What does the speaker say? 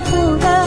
不够